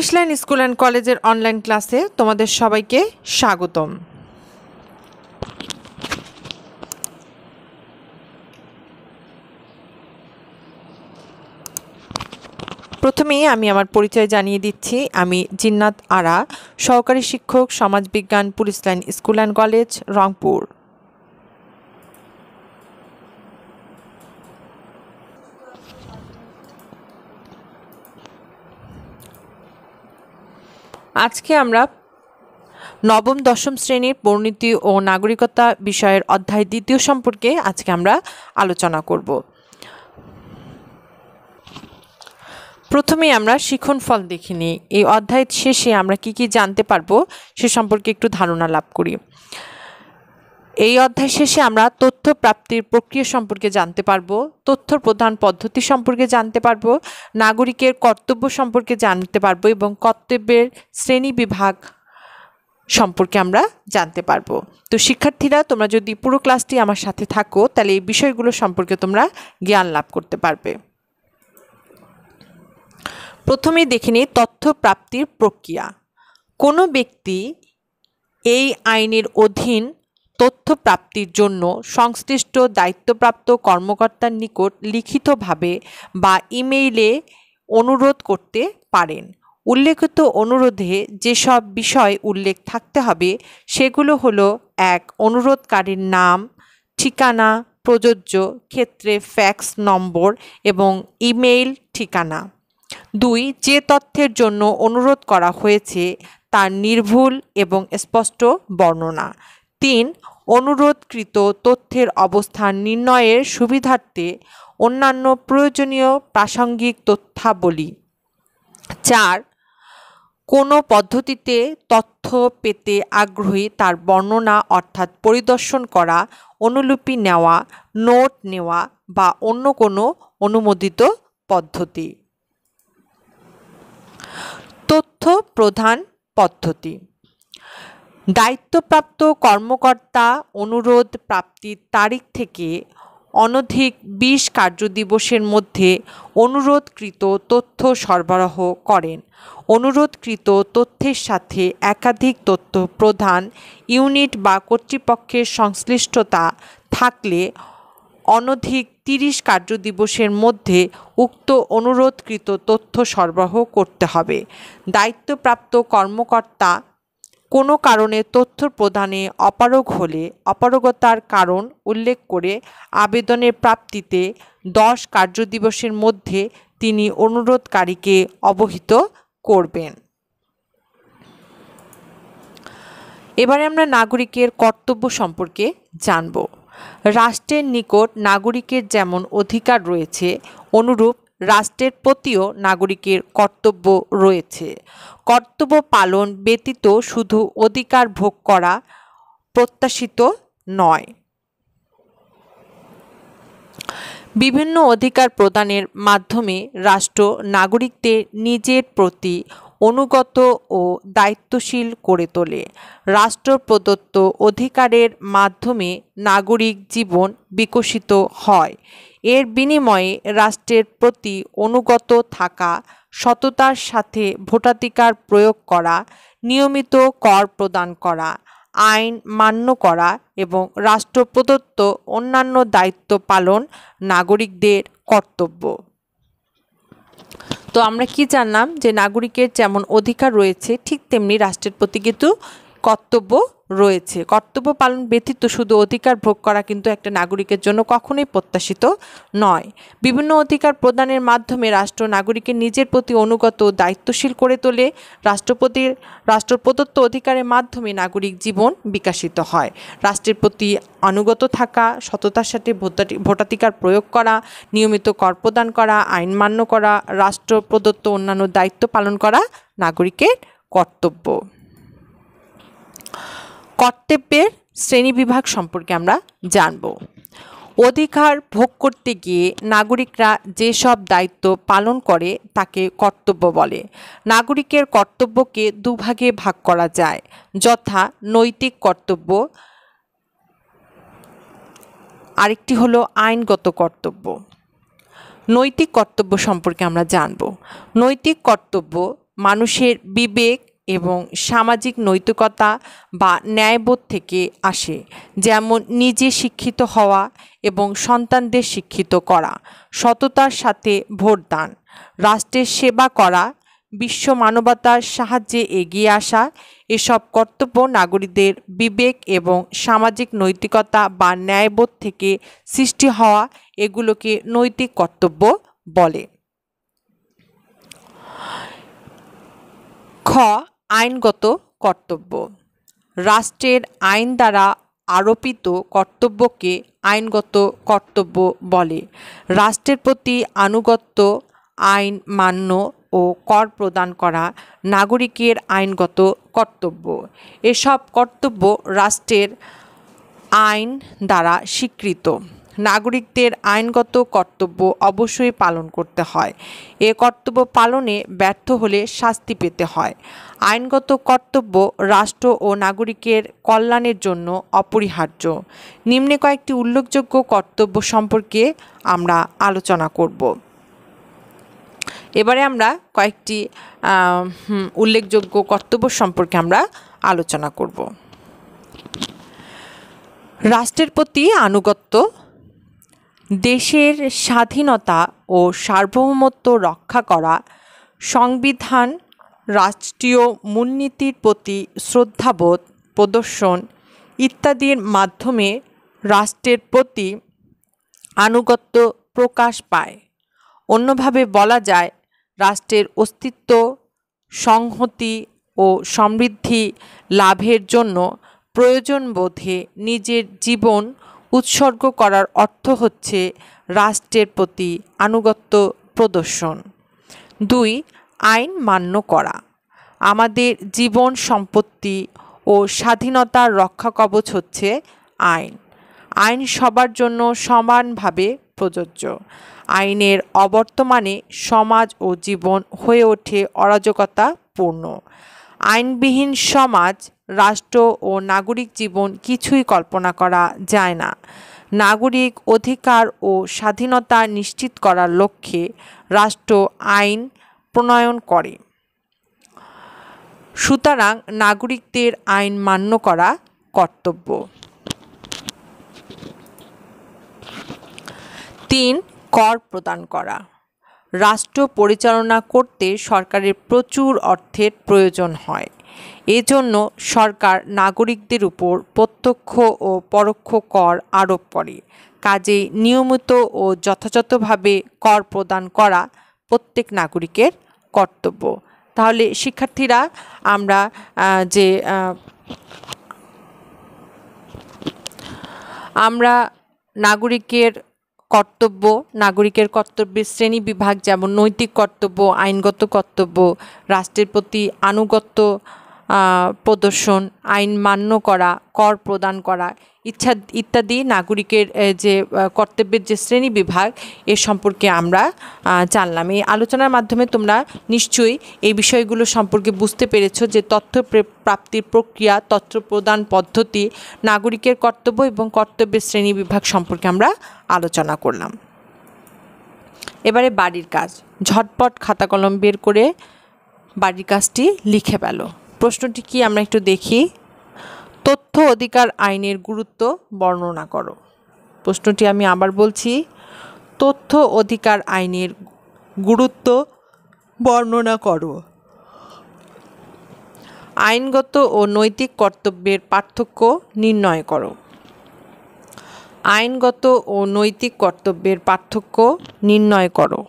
Police line school and কলেজের online ক্লাসে তোমাদের সবাইকে স্বাগতম। প্রথমেই আমি আমার পরিচয় জানিয়ে দিচ্ছি। আমি জিন্নাত আরা, সহকারী শিক্ষক, সমাজবিজ্ঞান, police line school and college, Rangpur. আজকে আমরা নবম, দশম শ্রেণির পরিণতি ও নাগরিকতা বিষয়ের অধ্যায় দ্বিতীয় সম্পর্কে আজকে আমরা আলোচনা করব। প্রথমে আমরা শিখন ফল দেখিনি এই অধ্যায় শেষে আমরা কি কি জানতে পারব সে সম্পর্কে একটু ধারণা লাভ করি। এই অধ্যায় শেষে আমরা তথ্য প্রাপ্তির প্রক্রিয়া সম্পর্কে জানতে পারব তথ্য প্রধান পদ্ধতি সম্পর্কে জানতে পারব, নাগরিকের কর্তব্য সম্পর্কে জানতে পারব এবং কর্তব্যের শ্রেণি বিভাগ সম্পর্কে আমরা জানতে পারব। তো শিক্ষার্থীরা, তোমরা যদি পুরো ক্লাসটি আমার সাথে থাকো, তাহলে এই বিষয়গুলো সম্পর্কে তোমরা জ্ঞান লাভ করতে পারবে। প্রথমেই দেখে নিই তথ্য প্রাপ্তির প্রক্রিয়া। কোনো ব্যক্তি এই আইনের অধীন তথ্য প্রাপ্তির জন্য সংশ্লিষ্ট দায়িত্বপ্রাপ্ত কর্মকর্তার নিকট লিখিতভাবে বা ইমেইলে অনুরোধ করতে পারেন। উল্লেখিত অনুরোধে যেসব বিষয় উল্লেখ থাকতে হবে, সেগুলো হলো, এক, অনুরোধকারীর নাম, ঠিকানা, প্রযোজ্য, ক্ষেত্রে ফ্যাক্স নম্বর এবং ইমেইল ঠিকানা। দুই, যে তথ্যের জন্য অনুরোধ করা হয়েছে, তার নির্ভুল এবং স্পষ্ট বর্ণনা। তিন, অনুরোধকৃত তথ্যের অবস্থান নির্ণয়ের সুবিধার্থে অন্যান্য প্রয়োজনীয় প্রাসঙ্গিক তথ্যাবলী। চার, কোনো পদ্ধতিতে তথ্য পেতে আগ্রহী তার বর্ণনা অর্থাৎ পরিদর্শন করা, অনুলিপি নেওয়া, নোট নেওয়া বা অন্য কোনো অনুমোদিত পদ্ধতি। তথ্য প্রধান পদ্ধতি। দায়িত্বপ্রাপ্ত কর্মকর্তা অনুরোধ প্রাপ্তির তারিখ থেকে অনধিক বিশ কার্যদিবসের মধ্যে অনুরোধকৃত তথ্য সরবরাহ করেন। অনুরোধকৃত তথ্যের সাথে একাধিক তথ্য প্রধান ইউনিট বা কর্তৃপক্ষের সংশ্লিষ্টতা থাকলে অনধিক তিরিশ কার্যদিবসের মধ্যে উক্ত অনুরোধকৃত তথ্য সরবরাহ করতে হবে। দায়িত্বপ্রাপ্ত কর্মকর্তা কোনো কারণে তথ্য প্রদানে অপারগ হলে অপারগতার কারণ উল্লেখ করে আবেদনের প্রাপ্তিতে দশ কার্যদিবসের মধ্যে তিনি অনুরোধকারীকে অবহিত করবেন। এবারে আমরা নাগরিকের কর্তব্য সম্পর্কে জানব। রাষ্ট্রের নিকট নাগরিকের যেমন অধিকার রয়েছে, অনুরূপ রাষ্ট্রের প্রতিও নাগরিকের কর্তব্য রয়েছে। কর্তব্য পালন ব্যতীত শুধু অধিকার ভোগ করা প্রত্যাশিত নয়। বিভিন্ন অধিকার প্রদানের মাধ্যমে রাষ্ট্র নাগরিকদের নিজের প্রতি অনুগত ও দায়িত্বশীল করে তোলে। রাষ্ট্র প্রদত্ত অধিকারের মাধ্যমে নাগরিক জীবন বিকশিত হয়। এর বিনিময়ে রাষ্ট্রের প্রতি অনুগত থাকা, সততার সাথে ভোটাধিকার প্রয়োগ করা, নিয়মিত কর প্রদান করা, আইন মান্য করা এবং রাষ্ট্র প্রদত্ত অন্যান্য দায়িত্ব পালন নাগরিকদের কর্তব্য। তো আমরা কি জানলাম যে নাগরিকের যেমন অধিকার রয়েছে, ঠিক তেমনি রাষ্ট্রের প্রতি কিন্তু কর্তব্য রয়েছে। কর্তব্য পালন ব্যতীত শুধু অধিকার ভোগ করা কিন্তু একটা নাগরিকের জন্য কখনোই প্রত্যাশিত নয়। বিভিন্ন অধিকার প্রদানের মাধ্যমে রাষ্ট্র নাগরিকের নিজের প্রতি অনুগত দায়িত্বশীল করে তোলে। রাষ্ট্রপতির রাষ্ট্র প্রদত্ত অধিকারের মাধ্যমে নাগরিক জীবন বিকাশিত হয়। রাষ্ট্রের প্রতি অনুগত থাকা, সততার সাথে ভোটাধিকার প্রয়োগ করা, নিয়মিত কর প্রদান করা, আইন মান্য করা রাষ্ট্র প্রদত্ত অন্যান্য দায়িত্ব পালন করা নাগরিকের কর্তব্য। কর্তব্যের শ্রেণীবিভাগ সম্পর্কে আমরা জানব। অধিকার ভোগ করতে গিয়ে নাগরিকরা যেসব দায়িত্ব পালন করে তাকে কর্তব্য বলে। নাগরিকের কর্তব্যকে দুভাগে ভাগ করা যায়। যথা নৈতিক কর্তব্য, আরেকটি হলো আইনগত কর্তব্য। নৈতিক কর্তব্য সম্পর্কে আমরা জানব। নৈতিক কর্তব্য মানুষের বিবেক এবং সামাজিক নৈতিকতা বা ন্যায়বোধ থেকে আসে, যেমন নিজে শিক্ষিত হওয়া এবং সন্তানদের শিক্ষিত করা, সততার সাথে ভোটদান রাষ্ট্রের সেবা করা, বিশ্ব মানবতার সাহায্যে এগিয়ে আসা, এসব কর্তব্য নাগরিকদের বিবেক এবং সামাজিক নৈতিকতা বা ন্যায়বোধ থেকে সৃষ্টি হওয়া এগুলোকে নৈতিক কর্তব্য বলে। খ আইনগত কর্তব্য। রাষ্ট্রের আইন দ্বারা আরোপিত কর্তব্যকে আইনগত কর্তব্য বলে। রাষ্ট্রের প্রতি আনুগত্য, আইন মান্য ও কর প্রদান করা নাগরিকের আইনগত কর্তব্য। এসব কর্তব্য রাষ্ট্রের আইন দ্বারা স্বীকৃত। নাগরিকদের আইনগত কর্তব্য অবশ্যই পালন করতে হয়। এ কর্তব্য পালনে ব্যর্থ হলে শাস্তি পেতে হয়। আইনগত কর্তব্য রাষ্ট্র ও নাগরিকের কল্যাণের জন্য অপরিহার্য। নিম্নে কয়েকটি উল্লেখযোগ্য কর্তব্য সম্পর্কে আমরা আলোচনা করব। এবারে আমরা কয়েকটি উল্লেখযোগ্য কর্তব্য সম্পর্কে আমরা আলোচনা করব। রাষ্ট্রের প্রতি আনুগত্য দেশের স্বাধীনতা ও সার্বভৌমত্ব রক্ষা করা সংবিধান, রাষ্ট্রীয় মূলনীতির প্রতি শ্রদ্ধাবোধ, প্রদর্শন ইত্যাদির মাধ্যমে রাষ্ট্রের প্রতি আনুগত্য প্রকাশ পায়। অন্যভাবে বলা যায়, রাষ্ট্রের অস্তিত্ব, সংহতি ও সমৃদ্ধি লাভের জন্য প্রয়োজন বোধে নিজের জীবন উৎসর্গ করার অর্থ হচ্ছে রাষ্ট্রের প্রতি আনুগত্য প্রদর্শন। দুই, আইন মান্য করা। আমাদের জীবন সম্পত্তি ও স্বাধীনতার রক্ষা কবচ হচ্ছে আইন। আইন সবার জন্য সমানভাবে প্রযোজ্য। আইনের অবর্তমানে সমাজ ও জীবন হয়ে ওঠে অরাজকতাপূর্ণ। আইনবিহীন সমাজ রাষ্ট্র ও নাগরিক জীবন কিছুই কল্পনা করা যায় না। নাগরিক অধিকার ও স্বাধীনতা নিশ্চিত করার লক্ষ্যে রাষ্ট্র আইন প্রণয়ন করে। সুতরাং নাগরিকদের আইন মান্য করা কর্তব্য। তিন, কর প্রদান করা। রাষ্ট্র পরিচালনা করতে সরকারের প্রচুর অর্থের প্রয়োজন হয়। এজন্য সরকার নাগরিকদের উপর প্রত্যক্ষ ও পরোক্ষ কর আরোপ করে। কাজেই নিয়মিত ও যথাযথভাবে কর প্রদান করা প্রত্যেক নাগরিকের কর্তব্য। তাহলে, শিক্ষার্থীরা, আমরা যে আমরা নাগরিকের কর্তব্য নাগরিকের কর্তব্যের শ্রেণি বিভাগ যেমন নৈতিক কর্তব্য আইনগত কর্তব্য রাষ্ট্রের প্রতি আনুগত্য প্রদর্শন, আইন মান্য করা, কর প্রদান করা ইচ্ছা, ইত্যাদি নাগরিকের যে কর্তব্যের যে শ্রেণি বিভাগ, এ সম্পর্কে আমরা জানলাম। এই আলোচনার মাধ্যমে তোমরা নিশ্চয়ই এই বিষয়গুলো সম্পর্কে বুঝতে পেরেছ যে তথ্য প্রাপ্তির প্রক্রিয়া, তথ্য প্রদান পদ্ধতি, নাগরিকের কর্তব্য এবং কর্তব্যের শ্রেণি বিভাগ সম্পর্কে আমরা আলোচনা করলাম। এবারে বাড়ির কাজ। ঝটপট খাতা কলম বের করে বাড়ির কাজটি লিখে পেল প্রশ্নটি কি? আমরা একটু দেখি। তথ্য অধিকার আইনের গুরুত্ব বর্ণনা করো। প্রশ্নটি আমি আবার বলছি। তথ্য অধিকার আইনের গুরুত্ব বর্ণনা করো। আইনগত ও নৈতিক কর্তব্যের পার্থক্য নির্ণয় করো। আইনগত ও নৈতিক কর্তব্যের পার্থক্য নির্ণয় করো।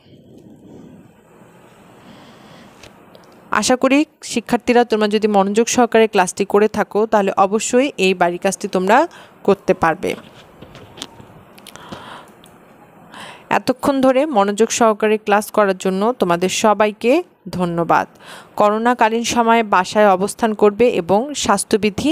আশা করি শিক্ষার্থীরা তোমরা যদি মনোযোগ সহকারে ক্লাসটি করে থাকো, তাহলে অবশ্যই এই বাড়ির কাজটি তোমরা করতে পারবে। এতক্ষণ ধরে মনোযোগ সহকারে ক্লাস করার জন্য তোমাদের সবাইকে ধন্যবাদ। করোনাকালীন সময়ে বাসায় অবস্থান করবে এবং স্বাস্থ্যবিধি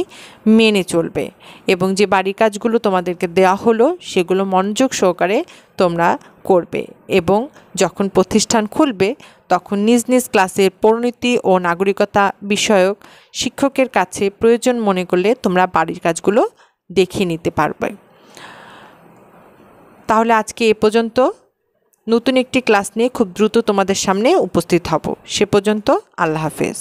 মেনে চলবে এবং যে বাড়ি কাজগুলো তোমাদেরকে দেওয়া হলো সেগুলো মনোযোগ সহকারে তোমরা করবে এবং যখন প্রতিষ্ঠান খুলবে তখন নিজ নিজ ক্লাসের পরিণতি ও নাগরিকতা বিষয়ক শিক্ষকের কাছে প্রয়োজন মনে করলে তোমরা বাড়ির কাজগুলো দেখিয়ে নিতে পারবে। তাহলে আজকে এ পর্যন্ত। নতুন একটি ক্লাস নিয়ে খুব দ্রুত তোমাদের সামনে উপস্থিত হব। সে পর্যন্ত আল্লাহ হাফেজ।